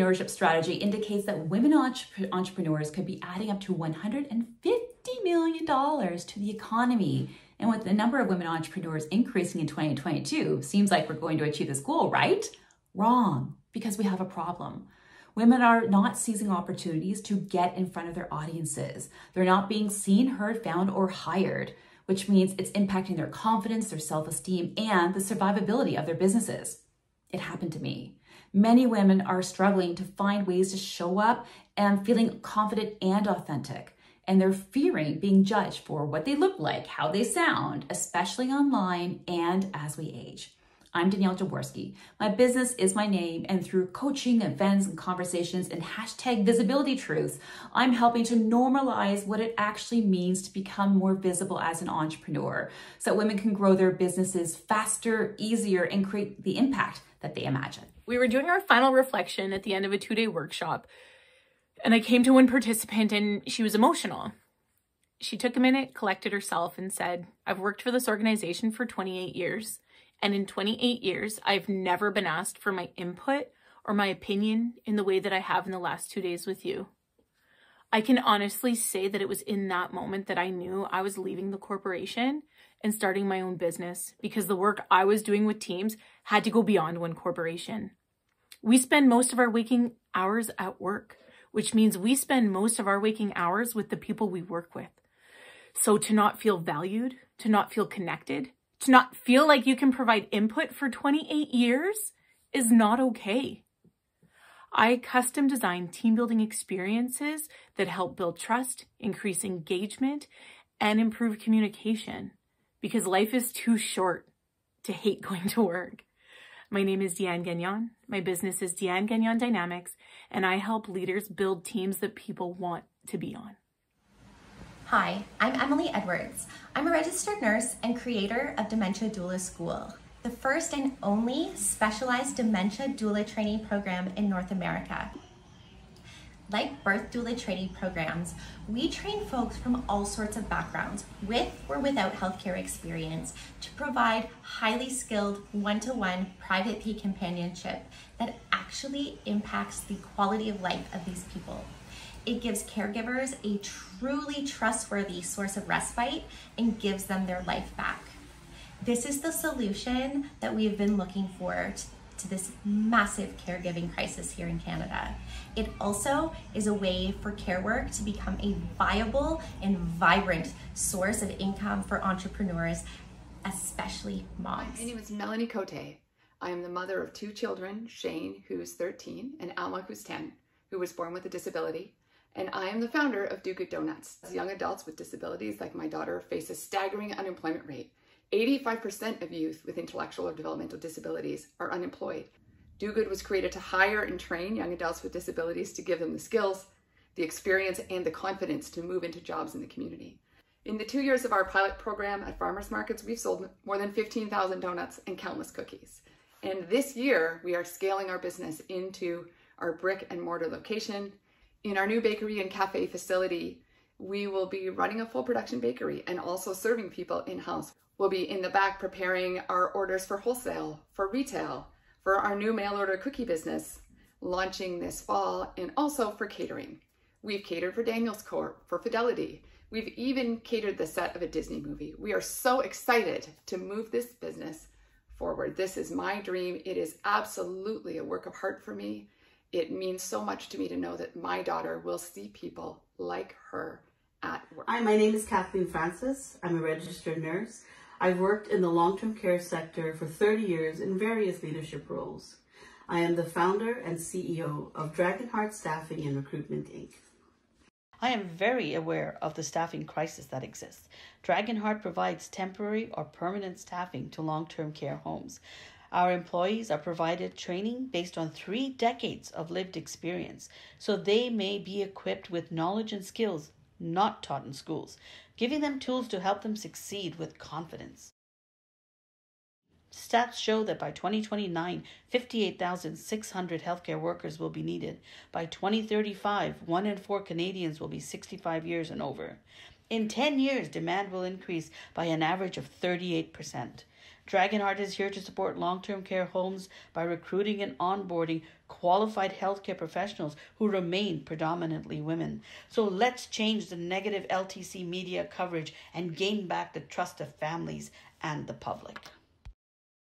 entrepreneurship strategy indicates that women entrepreneurs could be adding up to $150 million to the economy. And with the number of women entrepreneurs increasing in 2022, seems like we're going to achieve this goal, right? Wrong, because we have a problem. Women are not seizing opportunities to get in front of their audiences. They're not being seen, heard, found, or hired, which means it's impacting their confidence, their self esteem, and the survivability of their businesses. It happened to me. Many women are struggling to find ways to show up and feeling confident and authentic. And they're fearing being judged for what they look like, how they sound, especially online and as we age. I'm Danielle Joworski. My business is my name, and through coaching, events, and conversations and hashtag visibility truths, I'm helping to normalize what it actually means to become more visible as an entrepreneur so that women can grow their businesses faster, easier, and create the impact that they imagine. We were doing our final reflection at the end of a two day workshop, and I came to one participant and she was emotional. She took a minute, collected herself, and said, I've worked for this organization for 28 years. And in 28 years, I've never been asked for my input or my opinion in the way that I have in the last two days with you. I can honestly say that it was in that moment that I knew I was leaving the corporation and starting my own business because the work I was doing with teams had to go beyond one corporation. We spend most of our waking hours at work, which means we spend most of our waking hours with the people we work with. So to not feel valued, to not feel connected, to not feel like you can provide input for 28 years is not okay. I custom design team building experiences that help build trust, increase engagement, and improve communication because life is too short to hate going to work. My name is Deanne Gagnon. My business is Deanne Gagnon Dynamics, and I help leaders build teams that people want to be on. Hi, I'm Emily Edwards. I'm a registered nurse and creator of Dementia Doula School, the first and only specialized dementia doula training program in North America. Like birth doula training programs, we train folks from all sorts of backgrounds, with or without healthcare experience, to provide highly skilled one-to-one private pay companionship that actually impacts the quality of life of these people. It gives caregivers a truly trustworthy source of respite and gives them their life back. This is the solution that we have been looking for to this massive caregiving crisis here in Canada. It also is a way for care work to become a viable and vibrant source of income for entrepreneurs, especially moms. My name is Melanie Cote. I am the mother of two children, Shane, who's 13, and Alma, who's 10, who was born with a disability and I am the founder of Do Good Donuts. As young adults with disabilities like my daughter face a staggering unemployment rate. 85% of youth with intellectual or developmental disabilities are unemployed. Do Good was created to hire and train young adults with disabilities to give them the skills, the experience, and the confidence to move into jobs in the community. In the two years of our pilot program at farmers markets, we've sold more than 15,000 donuts and countless cookies. And this year, we are scaling our business into our brick and mortar location in our new bakery and cafe facility, we will be running a full production bakery and also serving people in-house. We'll be in the back preparing our orders for wholesale, for retail, for our new mail order cookie business, launching this fall, and also for catering. We've catered for Daniels Corp, for Fidelity. We've even catered the set of a Disney movie. We are so excited to move this business forward. This is my dream. It is absolutely a work of heart for me. It means so much to me to know that my daughter will see people like her at work. Hi, my name is Kathleen Francis. I'm a registered nurse. I've worked in the long-term care sector for 30 years in various leadership roles. I am the founder and CEO of Dragonhart Staffing and Recruitment Inc. I am very aware of the staffing crisis that exists. Dragonhart provides temporary or permanent staffing to long term care homes. Our employees are provided training based on three decades of lived experience, so they may be equipped with knowledge and skills not taught in schools, giving them tools to help them succeed with confidence. Stats show that by 2029, 58,600 healthcare workers will be needed. By 2035, one in four Canadians will be 65 years and over. In 10 years, demand will increase by an average of 38%. Dragonhart is here to support long term care homes by recruiting and onboarding qualified healthcare professionals who remain predominantly women. So let's change the negative LTC media coverage and gain back the trust of families and the public.